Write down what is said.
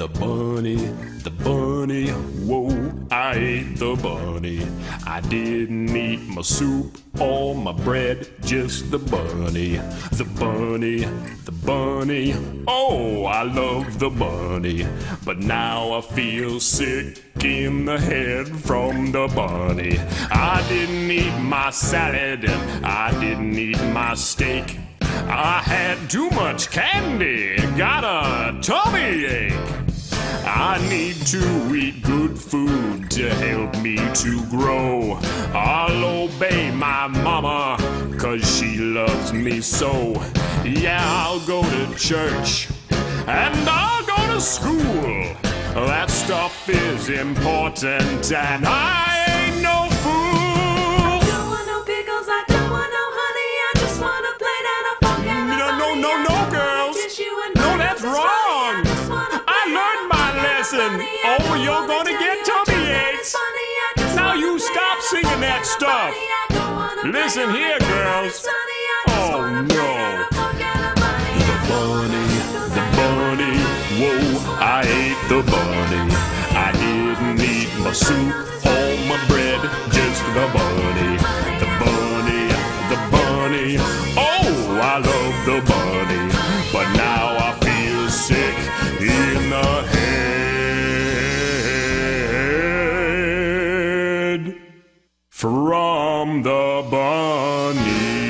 The bunny, the bunny, whoa, I ate the bunny. I didn't eat my soup or my bread, just the bunny. The bunny, the bunny, oh, I love the bunny. But now I feel sick in the head from the bunny. I didn't eat my salad, I didn't eat my steak. I had too much candy, got a tummy ache. Need to eat good food to help me to grow. I'll obey my mama, cause she loves me so. Yeah, I'll go to church and I'll go to school. That stuff is important and I ain't no a stuff. Listen here, girls. Oh, no. The bunny, the bunny, whoa, I ate the bunny. I didn't eat my soup or my bread, just the bunny. The bunny, the bunny, oh, I love the bunny. But now from the bunny.